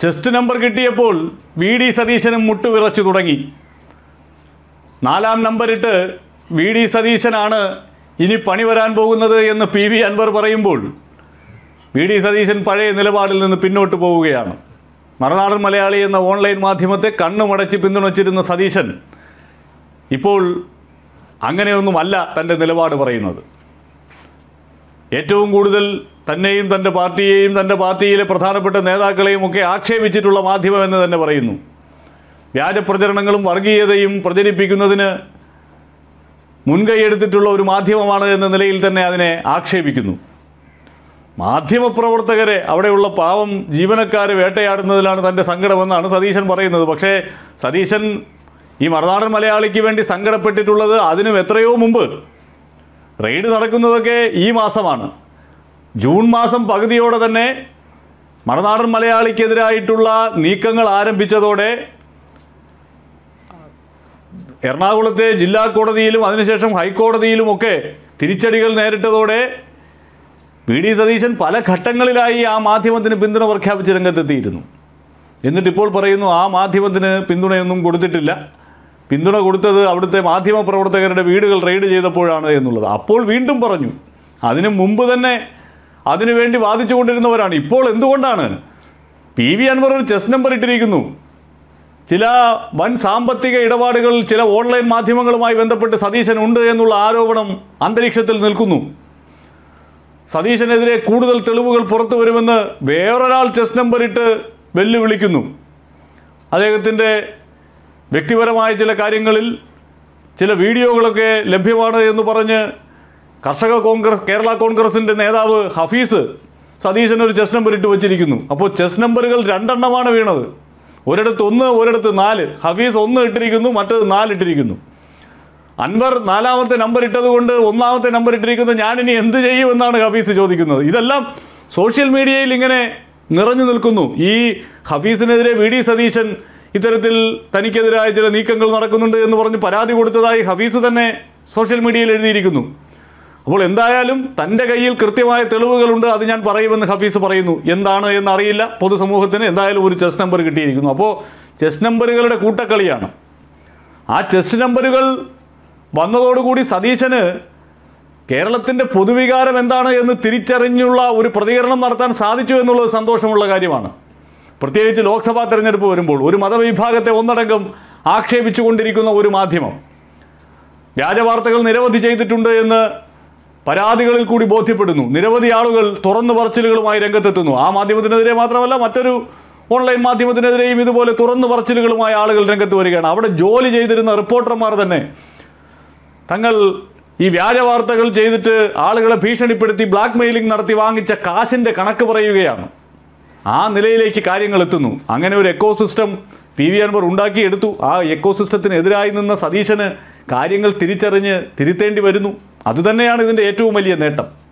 Chest number കിട്ടിയപ്പോൾ V D സതീശനും മുട്ടുവിറച്ചു തുടങ്ങി. നാലാം നമ്പറിട്ട് വി ഡി സതീശനാണ് ഇനി പണി വരാൻ പോകുന്നത് എന്ന് പി വി അൻവർ പറയുമ്പോൾ വി ഡി സതീശൻ പഴയ നിലപാടിൽ നിന്ന് പിന്നോട്ട് പോവുകയാണ്. മറുനാടൻ മലയാളി എന്ന ഓൺലൈൻ മാധ്യമത്തെ കണ്ണുമടച്ച് പിന്തുണച്ചിരുന്ന സതീശൻ ഇപ്പോൾ അങ്ങനെയൊന്നുമല്ല തന്റെ നിലപാട് പറയുന്നത്. ഏറ്റവും കൂടുതൽ തന്നെയും തന്റെ പാർട്ടിയെയും തന്റെ പാർട്ടിയിലെ പ്രധാനപ്പെട്ട നേതാക്കളെയും ഒക്കെ ആക്ഷേപിച്ചിട്ടുള്ള മാധ്യമം എന്ന് തന്നെ പറയുന്നു. വ്യാജപ്രചരണങ്ങളും വർഗീയതയും പ്രചരിപ്പിക്കുന്നതിന് മുൻകൈയെടുത്തിട്ടുള്ള ഒരു മാധ്യമമാണ് എന്ന നിലയിൽ തന്നെ അതിനെ ആക്ഷേപിക്കുന്നു. മാധ്യമപ്രവർത്തകരെ അവിടെയുള്ള പാവം ജീവനക്കാർ വേട്ടയാടുന്നതിലാണ് തന്റെ സങ്കടമെന്നാണ് സതീശൻ പറയുന്നത്. പക്ഷേ സതീശൻ ഈ മറുനാടൻ മലയാളിക്ക് വേണ്ടി സങ്കടപ്പെട്ടിട്ടുള്ളത് അതിനും എത്രയോ മുമ്പ് റെയ്ഡ് നടക്കുന്നതൊക്കെ ഈ മാസമാണ്. ജൂൺ മാസം പകുതിയോടെ തന്നെ മണനാടൻ മലയാളിക്കെതിരായിട്ടുള്ള നീക്കങ്ങൾ ആരംഭിച്ചതോടെ എറണാകുളത്തെ ജില്ലാ കോടതിയിലും അതിനുശേഷം ഹൈക്കോടതിയിലുമൊക്കെ തിരിച്ചടികൾ നേരിട്ടതോടെ വി ഡി സതീശൻ പല ഘട്ടങ്ങളിലായി ആ മാധ്യമത്തിന് പിന്തുണ പ്രഖ്യാപിച്ച് രംഗത്തെത്തിയിരുന്നു. എന്നിട്ടിപ്പോൾ പറയുന്നു ആ മാധ്യമത്തിന് പിന്തുണയൊന്നും കൊടുത്തിട്ടില്ല. പിന്തുണ കൊടുത്തത് അവിടുത്തെ മാധ്യമ പ്രവർത്തകരുടെ വീടുകൾ റെയ്ഡ് ചെയ്തപ്പോഴാണ് എന്നുള്ളത്. അപ്പോൾ വീണ്ടും പറഞ്ഞു അതിനു മുമ്പ് തന്നെ അതിനുവേണ്ടി വാദിച്ചുകൊണ്ടിരുന്നവരാണ്. ഇപ്പോൾ എന്തുകൊണ്ടാണ്? പി വി അൻവർ ഒരു ചെസ് നമ്പർ ഇട്ടിരിക്കുന്നു. ചില വൻ സാമ്പത്തിക ഇടപാടുകൾ ചില ഓൺലൈൻ മാധ്യമങ്ങളുമായി ബന്ധപ്പെട്ട് സതീശൻ ഉണ്ട് എന്നുള്ള ആരോപണം അന്തരീക്ഷത്തിൽ നിൽക്കുന്നു. സതീശനെതിരെ കൂടുതൽ തെളിവുകൾ പുറത്തു വരുമെന്ന് വേറൊരാൾ ചെസ് നമ്പർ ഇട്ട് വെല്ലുവിളിക്കുന്നു. അദ്ദേഹത്തിന്റെ വ്യക്തിപരമായ ചില കാര്യങ്ങളിൽ ചില വീഡിയോകളൊക്കെ ലഭ്യമാണ് എന്ന് പറഞ്ഞ് കർഷക കോൺഗ്രസ് കേരള കോൺഗ്രസിന്റെ നേതാവ് ഹഫീസ് സതീശൻ ഒരു ചെസ് നമ്പർ ഇട്ട് വച്ചിരിക്കുന്നു. അപ്പോൾ ചെസ് നമ്പറുകൾ രണ്ടെണ്ണമാണ് വീണത്. ഒരിടത്ത് ഒന്ന് ഒരിടത്ത് നാല്. ഹഫീസ് ഒന്ന് ഇട്ടിരിക്കുന്നു മറ്റത് നാല് ഇട്ടിരിക്കുന്നു. അൻവർ നാലാമത്തെ നമ്പർ ഇട്ടത് കൊണ്ട് ഒന്നാമത്തെ നമ്പർ ഇട്ടിരിക്കുന്നത് ഞാനിനി എന്ത് ചെയ്യുമെന്നാണ് ഹഫീസ് ചോദിക്കുന്നത്. ഇതെല്ലാം സോഷ്യൽ മീഡിയയിൽ ഇങ്ങനെ നിറഞ്ഞു നിൽക്കുന്നു. ഈ ഹഫീസിനെതിരെ വി ഡി സതീശൻ ഇത്തരത്തിൽ തനിക്കെതിരായ ചില നീക്കങ്ങൾ നടക്കുന്നുണ്ട് എന്ന് പറഞ്ഞ് പരാതി കൊടുത്തതായി ഹഫീസ് തന്നെ സോഷ്യൽ മീഡിയയിൽ എഴുതിയിരിക്കുന്നു. അപ്പോൾ എന്തായാലും തന്റെ കയ്യിൽ കൃത്യമായ തെളിവുകളുണ്ട് അത് ഞാൻ പറയുമെന്ന് ഹഫീസ് പറയുന്നു. എന്താണ് എന്നറിയില്ല. പൊതുസമൂഹത്തിന് എന്തായാലും ഒരു ചെസ് നമ്പർ കിട്ടിയിരിക്കുന്നു. അപ്പോൾ ചെസ് നമ്പറുകളുടെ കൂട്ടക്കളിയാണ്. ആ ചെസ്റ്റ് നമ്പറുകൾ വന്നതോടുകൂടി സതീശന് കേരളത്തിന്റെ പൊതുവികാരം എന്താണ് എന്ന് തിരിച്ചറിഞ്ഞുള്ള ഒരു പ്രതികരണം നടത്താൻ സാധിച്ചു എന്നുള്ളത് സന്തോഷമുള്ള കാര്യമാണ്. പ്രത്യേകിച്ച് ലോക്സഭാ തെരഞ്ഞെടുപ്പ് വരുമ്പോൾ ഒരു മതവിഭാഗത്തെ ഒന്നടങ്കം ആക്ഷേപിച്ചുകൊണ്ടിരിക്കുന്ന ഒരു മാധ്യമം. വ്യാജവാർത്തകൾ നിരവധി ചെയ്തിട്ടുണ്ട് എന്ന് പരാതികളിൽ കൂടി ബോധ്യപ്പെടുന്നു. നിരവധി ആളുകൾ തുറന്നു പറച്ചിലുകളുമായി രംഗത്തെത്തുന്നു. ആ മാധ്യമത്തിനെതിരെ മാത്രമല്ല മറ്റൊരു ഓൺലൈൻ മാധ്യമത്തിനെതിരെയും ഇതുപോലെ തുറന്നു പറച്ചിലുകളുമായി ആളുകൾ രംഗത്ത് വരികയാണ്. അവിടെ ജോലി ചെയ്തിരുന്ന റിപ്പോർട്ടർമാർ തന്നെ തങ്ങൾ ഈ വ്യാജ വാർത്തകൾ ചെയ്തിട്ട് ആളുകളെ ഭീഷണിപ്പെടുത്തി ബ്ലാക്ക് മെയിലിംഗ് നടത്തി വാങ്ങിച്ച കാശിന്റെ കണക്ക് പറയുകയാണ്. ആ നിലയിലേക്ക് കാര്യങ്ങൾ എത്തുന്നു. അങ്ങനെ ഒരു ecosystem P V Anwar ഉണ്ടാക്കിയെടുത്തു. ആ എക്കോ സിസ്റ്റത്തിനെതിരായി നിന്ന സതീശന് കാര്യങ്ങൾ തിരിച്ചറിഞ്ഞ് തിരുത്തേണ്ടി വരുന്നു. അതുതന്നെയാണ് ഇതിന്റെ ഏറ്റവും വലിയ നേട്ടം.